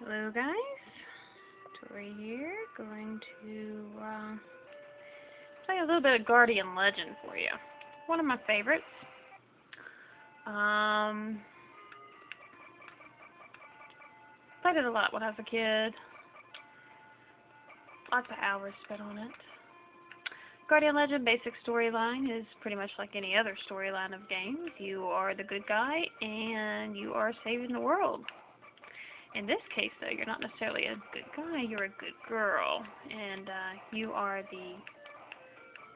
Hello guys, Tori here, going to uh, play a little bit of Guardian Legend for you. One of my favorites. Um, played it a lot when I was a kid. Lots of hours spent on it. Guardian Legend basic storyline is pretty much like any other storyline of games. You are the good guy and you are saving the world. In this case, though, you're not necessarily a good guy, you're a good girl. And uh, you are the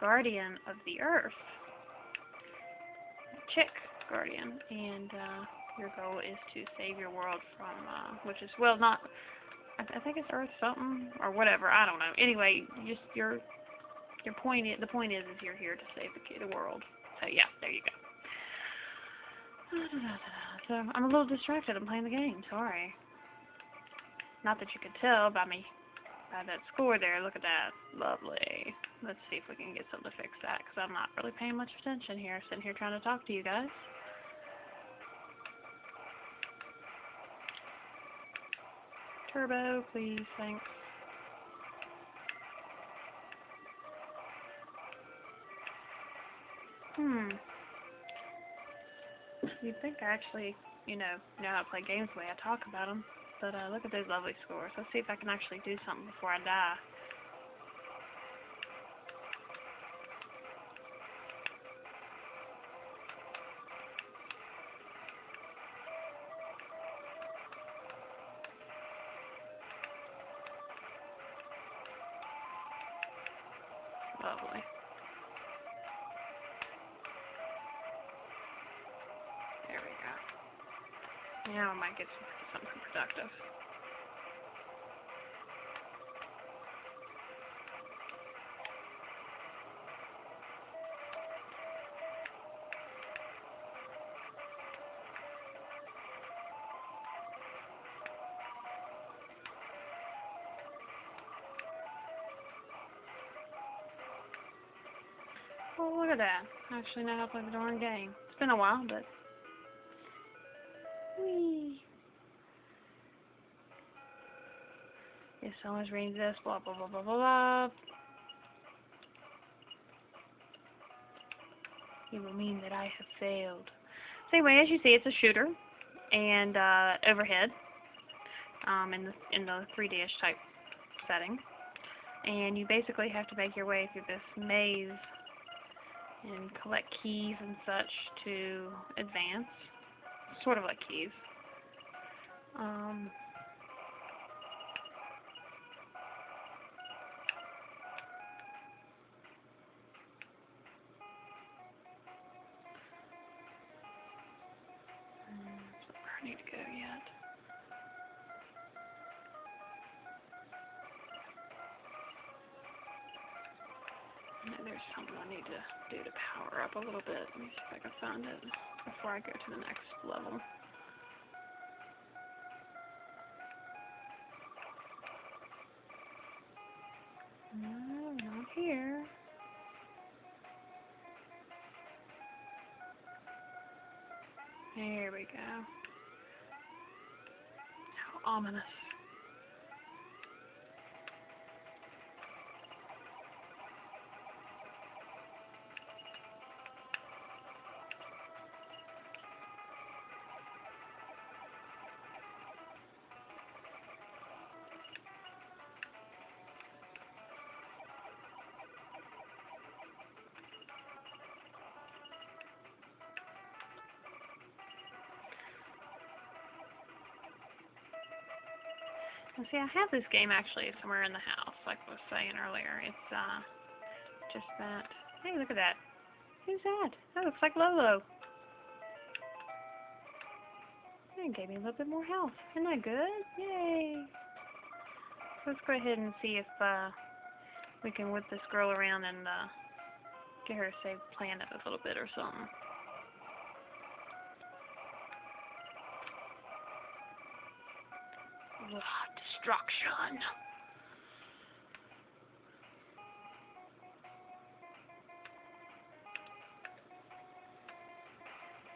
guardian of the earth. Chick guardian. And uh, your goal is to save your world from, uh, which is, well, not, I, I think it's Earth something, or whatever, I don't know. Anyway, just your your point is, the point is, is you're here to save the, the world. So yeah, there you go. So I'm a little distracted. I'm playing the game. Sorry. Not that you could tell by me, by that score there. Look at that. Lovely. Let's see if we can get something to fix that, because I'm not really paying much attention here, sitting here trying to talk to you guys. Turbo, please, thanks. Hmm. You'd think I actually, you know, know how to play games the way I talk about them. But uh, look at those lovely scores. Let's see if I can actually do something before I die. Lovely. There we go. Now I might get something productive. Oh, look at that. Actually know how play the darn game. It's been a while, but... Whee! Yes, always reading this, blah, blah, blah, blah, blah, blah. It will mean that I have failed. So anyway, as you see, it's a shooter, and uh, overhead, um, in the in the 3D-ish type setting, and you basically have to make your way through this maze and collect keys and such to advance. Sort of like keys. Um, There's something I need to do to power up a little bit. Let me see if I can find it before I go to the next level. No, not here. There we go. How ominous. See, I have this game actually somewhere in the house, like I was saying earlier. It's, uh, just that. Hey, look at that. Who's that? That looks like Lolo. That gave me a little bit more health. Isn't that good? Yay! So let's go ahead and see if, uh, we can whip this girl around and, uh, get her to save planet a little bit or something. Destruction.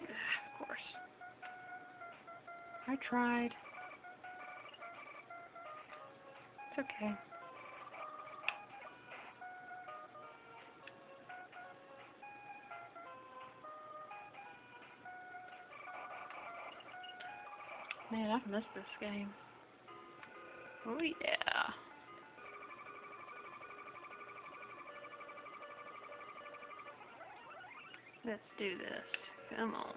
Of course. I tried. It's okay. Man, I've missed this game. Oh yeah. Let's do this. Come on.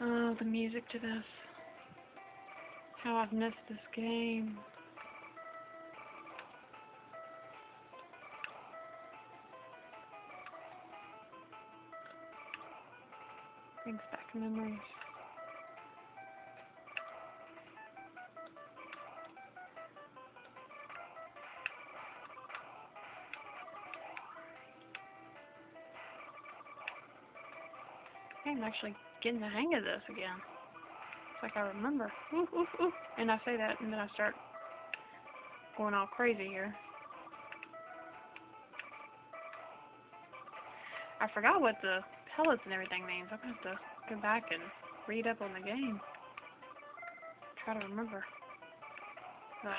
Oh, the music to this. How I've missed this game. Memories. I'm actually getting the hang of this again. It's like I remember. Ooh, ooh, ooh. And I say that and then I start going all crazy here. I forgot what the pellets and everything means. I'm going to have to go back and read up on the game. Try to remember. Ugh.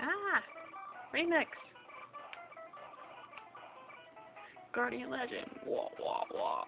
Ah! Remix! Guardian Legend. Wah, wah, wah.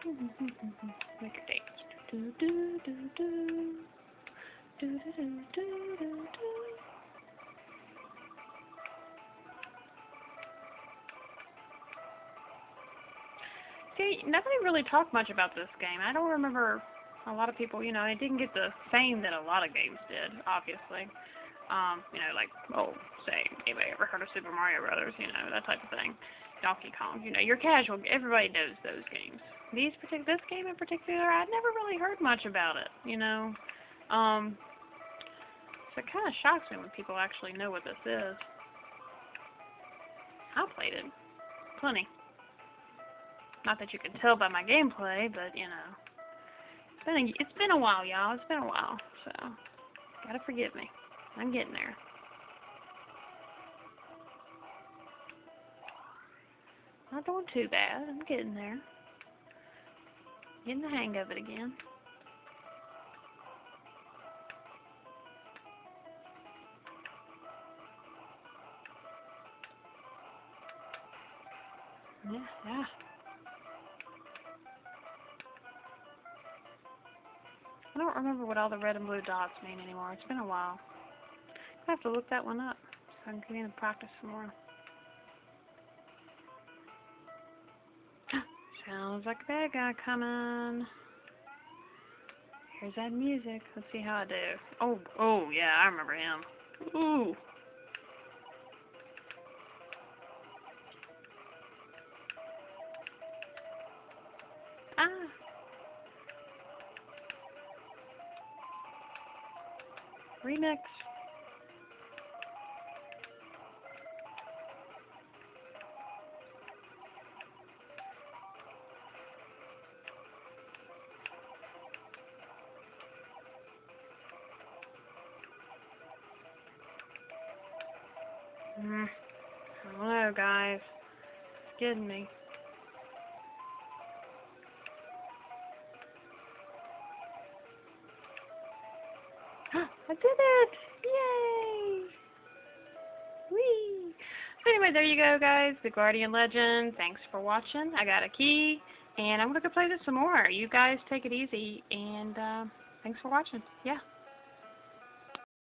Make a dance. Do do do do. See, nobody really talked much about this game. I don't remember a lot of people, you know, it didn't get the fame that a lot of games did, obviously. Um, you know, like, oh, say, anybody ever heard of Super Mario Brothers, you know, that type of thing. Donkey Kong, you know, you're casual, everybody knows those games. These this game in particular, I'd never really heard much about it, you know. Um, so it kind of shocks me when people actually know what this is. I played it plenty. Not that you can tell by my gameplay, but you know, it's been a, it's been a while, y'all. It's been a while, so gotta forgive me. I'm getting there. Not doing too bad. I'm getting there. Getting the hang of it again. Yeah, yeah. I don't remember what all the red and blue dots mean anymore. It's been a while. I have to look that one up so I can get in practice some more. Sounds like a bad guy coming. Here's that music. Let's see how I do. Oh, oh yeah, I remember him. Ooh. Remix. Mm, guys. It's getting me. I did it! Yay! Whee! So anyway, there you go, guys. The Guardian Legend. Thanks for watching. I got a key, and I'm going to go play this some more. You guys take it easy, and uh, thanks for watching. Yeah.